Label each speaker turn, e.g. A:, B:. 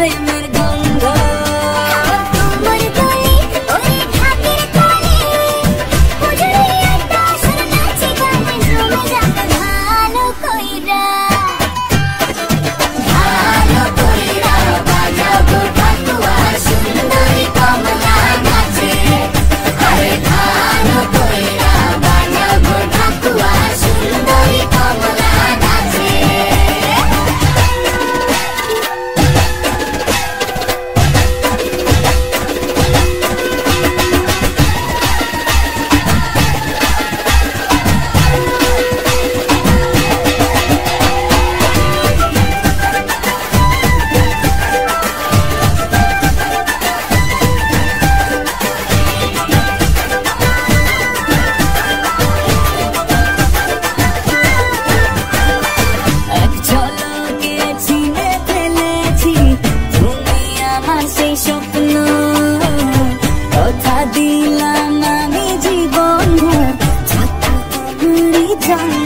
A: Reina. John.